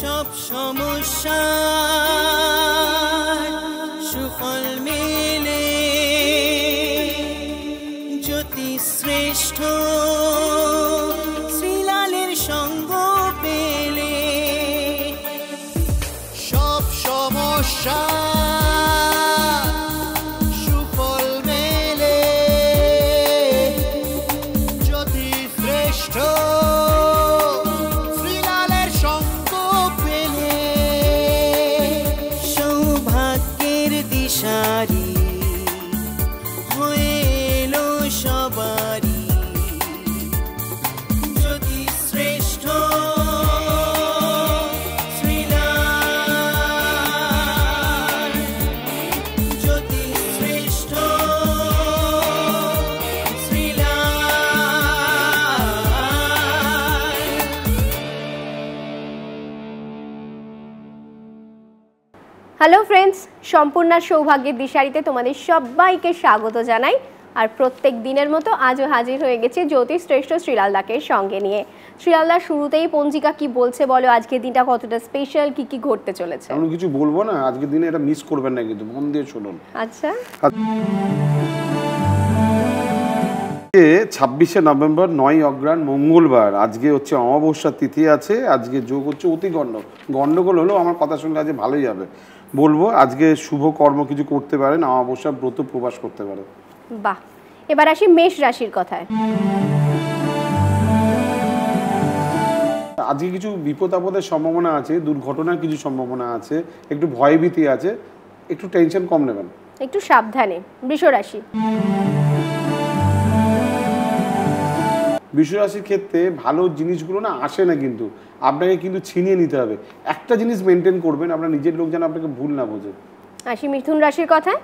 সব সমস্যা সুফল মেলে। জ্যোতি শ্রেষ্ঠ শ্রীলালের সঙ্গ পেলে। সব সমস্যা সুফল হ্যালো ফ্রেন্ডস সম্পূর্ণ সৌভাগ্যের দিশারিতে তোমাদের সবাইকে স্বাগত জানাই। আর প্রত্যেক দিনের মতো আজও হাজির হয়ে গেছে জ্যোতিষ শ্রেষ্ঠ শ্রীলাল দাকের সঙ্গে নিয়ে। শ্রীলালদা শুরুতেই পঞ্জিকা কি বলছে বলো? আজকের দিনটা কতটা স্পেশাল কি কি ঘটতে চলেছে? আমি কিছু বলব না। আজকের দিনে এটা মিস করবেন না কিন্তু মন দিয়ে শুনুন। আচ্ছা। আজকে ছাব্বিশে নভেম্বর নয় অগ্রাণ মঙ্গলবার। আজকে হচ্ছে অমাবস্যার তিথি আছে। আজকে যোগ হচ্ছে অতি গণ্ড গণ্ডগোল হলেও আমার কথার সঙ্গে আজকে ভালোই যাবে বলব আজকে শুভ কর্ম কিছু করতে পারেন অমাবস্যা ব্রত প্রবাস করতে পারেন। বাহ এবার আসি মেষ রাশির কথায়। আজকে কিছু বিপদ আপদের সম্ভাবনা আছে দুর্ঘটনার কিছু সম্ভাবনা আছে একটু ভয়ভীতি আছে একটু টেনশন কম নেবেন। একটু সাবধানে বৃষ রাশি বিশ্বরাশির ক্ষেত্রে ভালো জিনিসগুলো না আসে না কিন্তু। আপনাকে কিন্তু ছিনিয়ে নিতে হবে। একটা জিনিস মেনটেন করবেন আপনার নিজের লোক যেন আপনাকে ভুল না বোঝে। আসি মিথুন রাশির কথায়।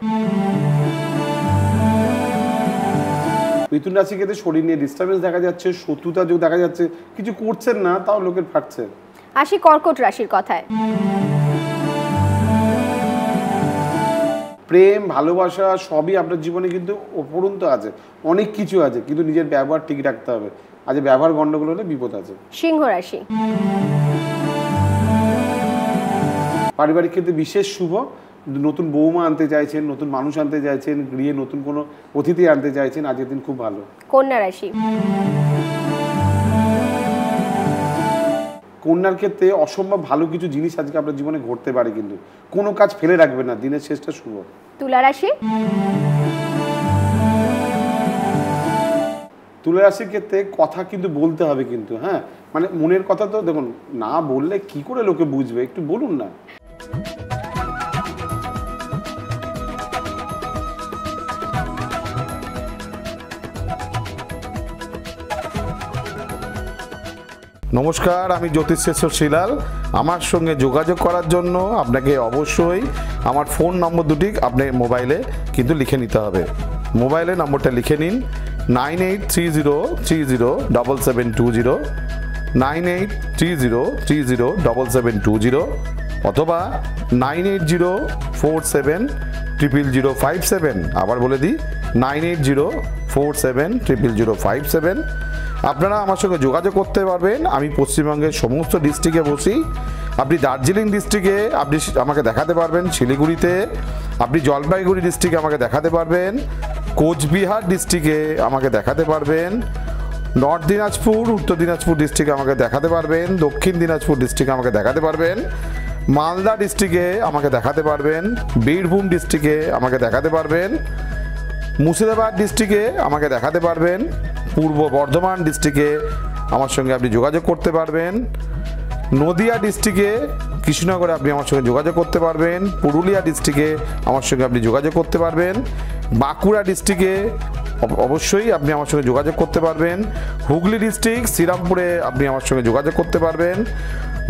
মিথুন রাশির ক্ষেত্রে শরীর নিয়ে ডিস্টার্বেন্স দেখা যাচ্ছে শত্রুতা যোগ দেখা যাচ্ছে। কিছু করছেন না তাও লোকের ফাটছে। আসি কর্কট রাশির কথায়। প্রেম ভালোবাসা সবই আপনার জীবনে কিন্তু অপরন্ত আছে। অনেক কিছু আছে কিন্তু নিজের ব্যবহার ঠিক রাখতে হবে। আজ ব্যবহার গণ্ডগোল হলে বিপদ আছে। সিংহ রাশি। পারিবারিক ক্ষেত্রে বিশেষ শুভ। নতুন বৌমা আনতে চাইছেন নতুন মানুষ আনতে চাইছেন গৃহে নতুন কোনো অতিথি আনতে চাইছেন আজকের দিন খুব ভালো। কন্যা রাশি। কন্যার ক্ষেত্রে অসম্ভব ভালো কিছু জিনিস আজকে আপনার জীবনে ঘটতে পারে কিন্তু। কোনো কাজ ফেলে রাখবে না দিনের শেষটা শুভ। তুলা রাশি? তুলা রাশির ক্ষেত্রে কথা কিন্তু বলতে হবে কিন্তু হ্যাঁ? মানে মনের কথা তো দেখুন না বললে কি করে লোকে বুঝবে? একটু বলুন না। নমস্কার, আমি জ্যোতিষেশ্বর শিলাল আমার সঙ্গে যোগাযোগ করার জন্য আপনাকে অবশ্যই আমার ফোন নম্বর দুটি আপনার মোবাইলে কিন্তু লিখে নিতে হবে। মোবাইলে নম্বরটা লিখে নিন, nine eight three zero three zero double seven two zero, nine eight three zero three zero double seven two zero অথবা nine eight zero four seven triple zero five seven. আবার বলে দিই, nine eight zero four seven triple zero five seven. আপনারা আমার সঙ্গে যোগাযোগ করতে পারবেন। আমি পশ্চিমবঙ্গের সমস্ত ডিস্ট্রিক্টে বসি। আপনি দার্জিলিং ডিস্ট্রিক্টে আপনি আমাকে দেখাতে পারবেন, শিলিগুড়িতে। আপনি জলপাইগুড়ি ডিস্ট্রিক্টে আমাকে দেখাতে পারবেন। কোচবিহার ডিস্ট্রিক্টে আমাকে দেখাতে পারবেন। নর্থ দিনাজপুর, উত্তর দিনাজপুর ডিস্ট্রিক্টে আমাকে দেখাতে পারবেন। দক্ষিণ দিনাজপুর ডিস্ট্রিক্টে আমাকে দেখাতে পারবেন। মালদা ডিস্ট্রিক্টে আমাকে দেখাতে পারবেন। বীরভূম ডিস্ট্রিক্টে আমাকে দেখাতে পারবেন। মুর্শিদাবাদ ডিস্ট্রিক্টে আমাকে দেখাতে পারবেন। পূর্ব বর্ধমান ডিস্ট্রিক্টে আমার সঙ্গে আপনি যোগাযোগ করতে পারবেন। নদিয়া ডিস্ট্রিক্টে, কৃষ্ণনগরে আপনি আমার সঙ্গে যোগাযোগ করতে পারবেন। পুরুলিয়া ডিস্ট্রিক্টে আমার সঙ্গে আপনি যোগাযোগ করতে পারবেন। বাঁকুড়া ডিস্ট্রিক্টে অব- অবশ্যই আপনি আমার সঙ্গে যোগাযোগ করতে পারবেন। হুগলি ডিস্ট্রিক্ট, শ্রীরামপুরে আপনি আমার সঙ্গে যোগাযোগ করতে পারবেন।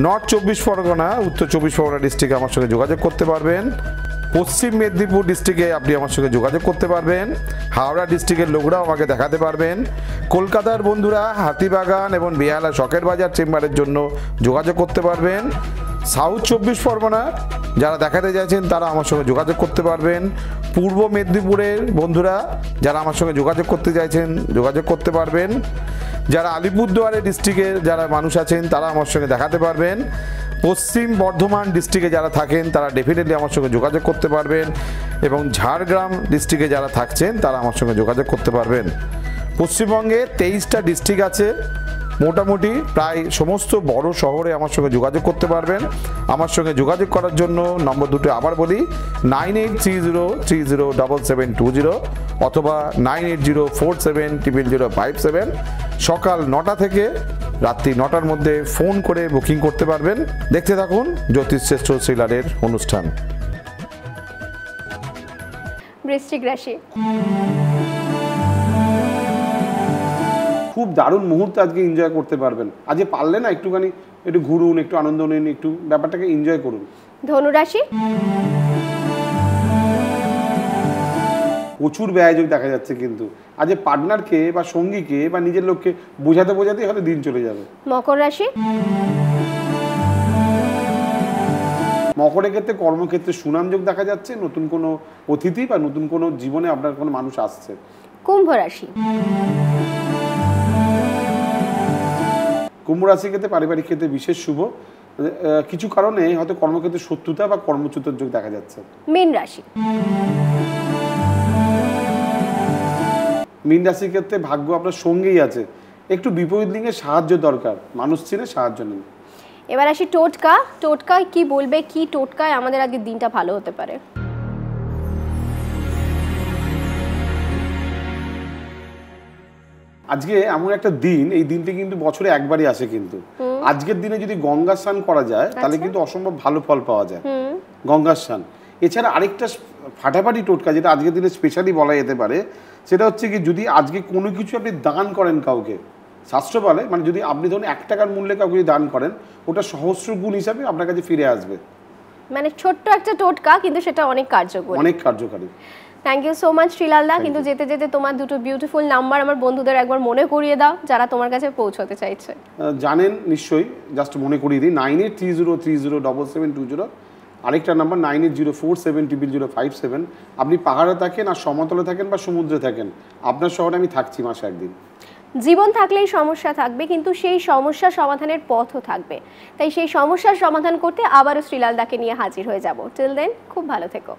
নর্থ চব্বিশ পরগনা, উত্তর চব্বিশ পরগনা ডিস্ট্রিক্টে আমার সঙ্গে যোগাযোগ করতে পারবেন। পশ্চিম মেদিনীপুর ডিস্ট্রিক্টে আপনি আমার সঙ্গে যোগাযোগ করতে পারবেন, হাওড়া ডিস্ট্রিক্টের লোকরাও আমাকে দেখাতে পারবেন। কলকাতার বন্ধুরা হাতিবাগান এবং বেহালা শখের বাজার চেম্বারের জন্য যোগাযোগ করতে পারবেন। সাউথ চব্বিশ পরগনা, যারা দেখাতে চাইছেন তারা আমার সঙ্গে যোগাযোগ করতে পারবেন। পূর্ব মেদিনীপুরের বন্ধুরা যারা আমার সঙ্গে যোগাযোগ করতে চাইছেন, যোগাযোগ করতে পারবেন। যারা আলিপুরদুয়ারে ডিস্ট্রিক্টের যারা মানুষ আছেন তারা আমার সঙ্গে দেখাতে পারবেন। পশ্চিম বর্ধমান ডিস্ট্রিক্টে যারা থাকেন, তারা ডেফিনেটলি আমার সঙ্গে যোগাযোগ করতে পারবেন এবং ঝাড়গ্রাম ডিস্ট্রিক্টে যারা থাকছেন, তারা আমার সঙ্গে যোগাযোগ করতে পারবেন। পশ্চিমবঙ্গে তেইশটা ডিস্ট্রিক্ট আছে, মোটামুটি প্রায় সমস্ত বড় শহরে আমার সঙ্গে যোগাযোগ করতে পারবেন। আমার সঙ্গে যোগাযোগ করার জন্য নম্বর দুটো আবার বলি nine eight three zero three zero double seven two zero অথবা nine eight zero four seven triple zero five seven সকাল নটা থেকে রাত্রি নটার মধ্যে ফোন করে বুকিং করতে পারবেন। দেখতে থাকুন জ্যোতিষ শ্রেষ্ঠ সিলারের অনুষ্ঠান। বৃশ্চিক রাশি। খুব দারুণ মুহূর্ত আজকে এনজয় করতে পারবেন। আজকে পারলে না একটুখানি একটু ঘুরুন একটু আনন্দ নিন একটু ব্যাপারটাকে এনজয় করুন। ধনু রাশি। প্রচুর ব্যয়যোগ দেখা যাচ্ছে কিন্তু। আজ পার্টনারকে বা সঙ্গীকে বা নিজের লোককে বোঝাতে বোঝাতেই হয়তো দিন চলে যাবে। মকর রাশি? মকরের ক্ষেত্রে কর্মক্ষেত্রে সুনামযোগ দেখা যাচ্ছে নতুন কোনো অতিথি বা নতুন কোনো জীবনে আপনার কোনো মানুষ আসছে। কুম্ভ রাশি? কুম্ভ রাশির ক্ষেত্রে পারিবারিক ক্ষেত্রে বিশেষ শুভ। কিছু কারণে হয়তো কর্মক্ষেত্রে শত্রুতা বা কর্মচ্যুতর যোগ দেখা যাচ্ছে। মীন রাশি? মীন রাশির ক্ষেত্রে ভাগ্য আপনার সঙ্গেই আছে। একটু বিপরীত লিঙ্গে সাহায্য দরকার। মানুষ চিনে সাহায্য নেন এবার আসি টোটকা। টোটকায় কি বলবে কি টোটকায় আমাদের আগে দিনটা ভালো হতে পারে? আজকে এমন একটা দিন এই দিনটি কিন্তু বছরে একবারই আসে কিন্তু। আজকের দিনে যদি গঙ্গা স্নান করা যায় তাহলে কিন্তু অসম্ভব ভালো ফল পাওয়া যায়। গঙ্গা স্নান। এছাড়া আরেকটা ফাটাফাটি টোটকা যেটা আজকের দিনে স্পেশালি বলা যেতে পারে সেটা হচ্ছে কি যদি আজকে কোনো কিছু আপনি দান করেন কাউকে শাস্ত্র বলে মানে যদি আপনি ধরুন এক টাকার মূল্যে কাউকে দান করেন ওটা সহস্র গুণ হিসাবে আপনার কাছে ফিরে আসবে। মানে ছোট্ট একটা টোটকা কিন্তু সেটা অনেক কার্যকর। অনেক কার্যকারী। থ্যাংক ইউ সো মাচ শ্রীলালদা কিন্তু যেতে যেতে তোমার দুটো বিউটিফুল নাম্বার আমার বন্ধুদের একবার মনে করিয়ে দাও যারা তোমার কাছে পৌঁছতে চাইছে। জানেন নিশ্চয়ই জাস্ট মনে করিয়ে দিই nine eight three zero three zero double seven two zero আরেকটা number nine eight zero four seven triple zero five seven আপনি পাহাড়ে থাকেন আর সমতলে থাকেন বা সমুদ্রে থাকেন, আপনার শহরে আমি থাকছি মাসে একদিন। জীবন থাকলেই সমস্যা থাকবে, কিন্তু সেই সমস্যা সমাধানের পথও থাকবে। তাই সেই সমস্যার সমাধান করতে আবারও শ্রীলালদাকে নিয়ে হাজির হয়ে যাব। টিল দেন খুব ভালো থেকো।